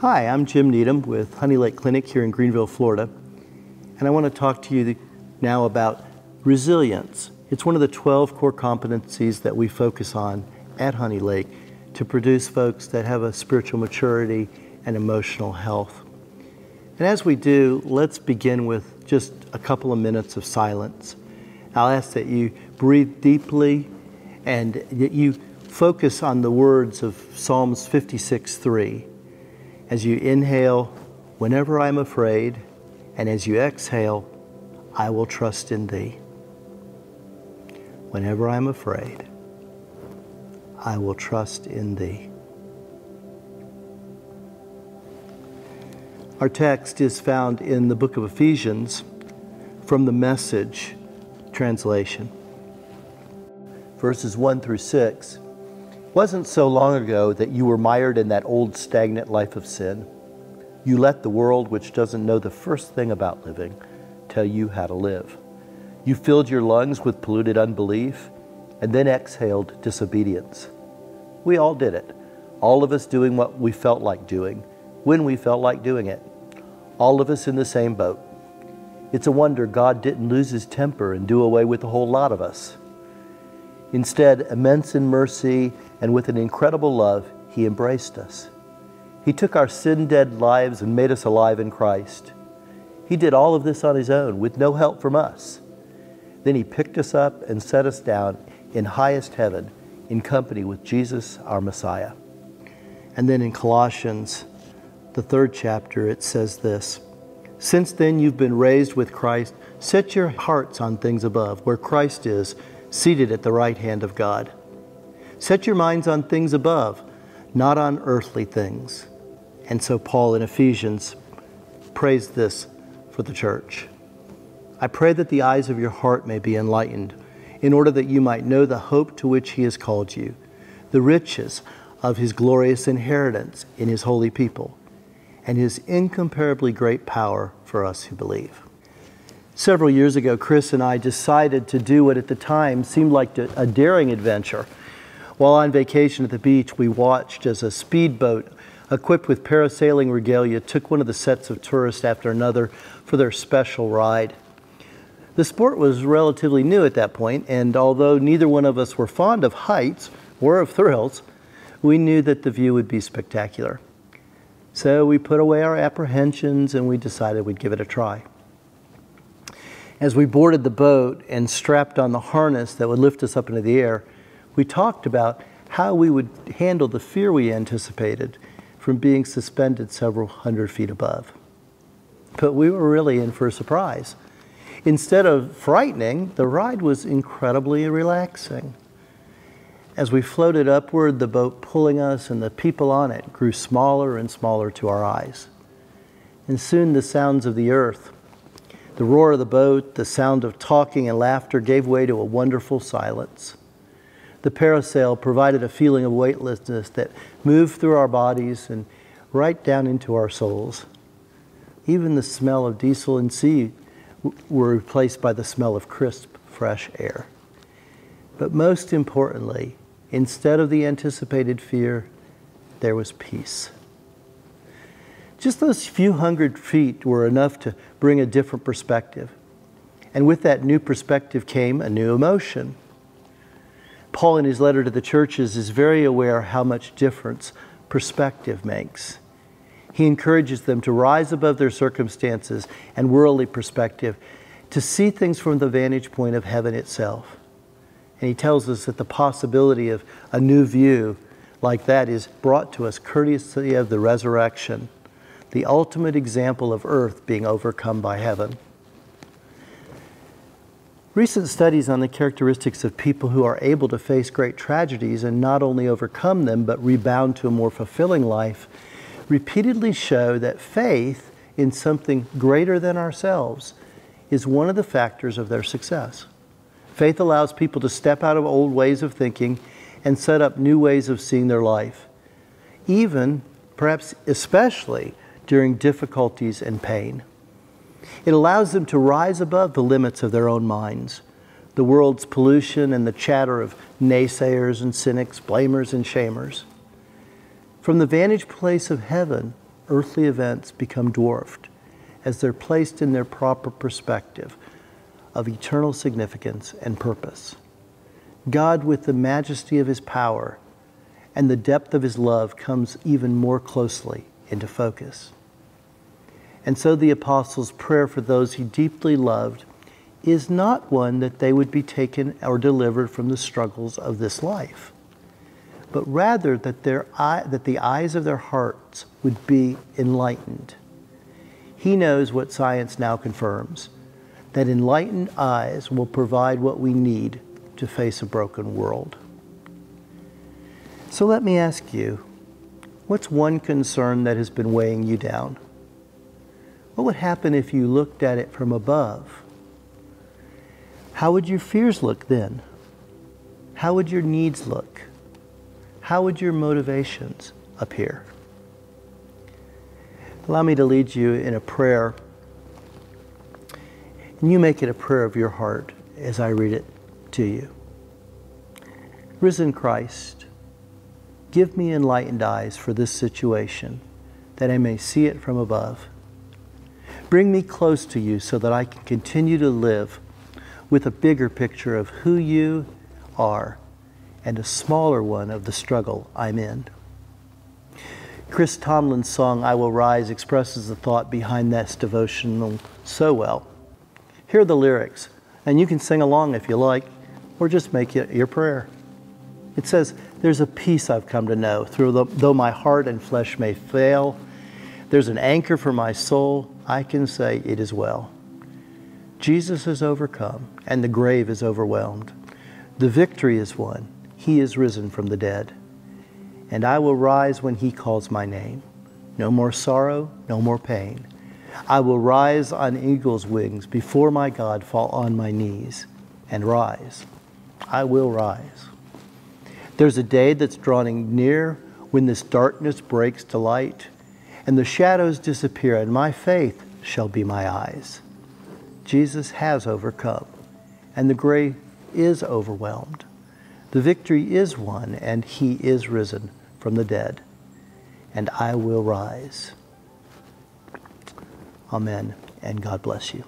Hi, I'm Jim Needham with Honey Lake Clinic here in Greenville, Florida. And I want to talk to you now about resilience. It's one of the 12 core competencies that we focus on at Honey Lake to produce folks that have a spiritual maturity and emotional health. And as we do, let's begin with just a couple of minutes of silence. I'll ask that you breathe deeply and that you focus on the words of Psalms 56 3. As you inhale, whenever I'm afraid, and as you exhale, I will trust in thee. Whenever I'm afraid, I will trust in thee. Our text is found in the book of Ephesians from the message translation. Verses 1 through 6. Wasn't so long ago that you were mired in that old stagnant life of sin. You let the world, which doesn't know the first thing about living, tell you how to live. You filled your lungs with polluted unbelief and then exhaled disobedience. We all did it, all of us doing what we felt like doing when we felt like doing it. All of us in the same boat. It's a wonder God didn't lose his temper and do away with a whole lot of us. Instead, immense in mercy and with an incredible love, he embraced us. He took our sin dead lives and made us alive in Christ. He did all of this on his own with no help from us. Then he picked us up and set us down in highest heaven in company with Jesus, our Messiah. And then in Colossians, the third chapter, it says this Since then you've been raised with Christ, set your hearts on things above, where Christ is, seated at the right hand of God. Set your minds on things above, not on earthly things. And so Paul in Ephesians prays this for the church. I pray that the eyes of your heart may be enlightened, in order that you might know the hope to which he has called you, the riches of his glorious inheritance in his holy people and his incomparably great power for us who believe. Several years ago, Chris and I decided to do what at the time seemed like a daring adventure. While on vacation at the beach, we watched as a speedboat equipped with parasailing regalia took one of the sets of tourists after another for their special ride. The sport was relatively new at that point, and although neither one of us were fond of heights or of thrills, we knew that the view would be spectacular. So we put away our apprehensions and we decided we'd give it a try. As we boarded the boat and strapped on the harness that would lift us up into the air, we talked about how we would handle the fear we anticipated from being suspended several hundred feet above. But we were really in for a surprise. Instead of frightening, the ride was incredibly relaxing. As we floated upward, the boat pulling us and the people on it grew smaller and smaller to our eyes. And soon the sounds of the earth, the roar of the boat, the sound of talking and laughter gave way to a wonderful silence. The parasail provided a feeling of weightlessness that moved through our bodies and right down into our souls. Even the smell of diesel and sea were replaced by the smell of crisp, fresh air. But most importantly, Instead of the anticipated fear, there was peace. Just those few hundred feet were enough to bring a different perspective. And with that new perspective came a new emotion. Paul, in his letter to the churches, is very aware how much difference perspective makes. He encourages them to rise above their circumstances and worldly perspective, to see things from the vantage point of heaven itself. And he tells us that the possibility of a new view like that is brought to us courtesy of the resurrection, the ultimate example of earth being overcome by heaven. Recent studies on the characteristics of people who are able to face great tragedies and not only overcome them but rebound to a more fulfilling life repeatedly show that faith in something greater than ourselves is one of the factors of their success. Faith allows people to step out of old ways of thinking and set up new ways of seeing their life, even, perhaps especially, during difficulties and pain. It allows them to rise above the limits of their own minds, the world's pollution and the chatter of naysayers and cynics, blamers and shamers. From the vantage place of heaven, earthly events become dwarfed as they're placed in their proper perspective of eternal significance and purpose. God, with the majesty of his power and the depth of his love, comes even more closely into focus. And so the apostles' prayer for those he deeply loved is not one that they would be taken or delivered from the struggles of this life, but rather that, their eye, that the eyes of their hearts would be enlightened. He knows what science now confirms that enlightened eyes will provide what we need to face a broken world. So let me ask you what's one concern that has been weighing you down? What would happen if you looked at it from above? How would your fears look then? How would your needs look? How would your motivations appear? Allow me to lead you in a prayer. And you make it a prayer of your heart as I read it to you. Risen Christ, give me enlightened eyes for this situation, that I may see it from above. Bring me close to you so that I can continue to live with a bigger picture of who you are and a smaller one of the struggle I'm in. Chris Tomlin's song, I Will Rise, expresses the thought behind this devotional so well. Hear the lyrics, and you can sing along if you like, or just make it your prayer. It says, There's a peace I've come to know, through the, though my heart and flesh may fail. There's an anchor for my soul. I can say, It is well. Jesus has overcome, and the grave is overwhelmed. The victory is won. He is risen from the dead. And I will rise when he calls my name. No more sorrow, no more pain. I will rise on eagle's wings before my God, fall on my knees and rise. I will rise. There's a day that's drawing near when this darkness breaks to light and the shadows disappear, and my faith shall be my eyes. Jesus has overcome, and the grave is overwhelmed. The victory is won, and he is risen from the dead. And I will rise. Amen, and God bless you.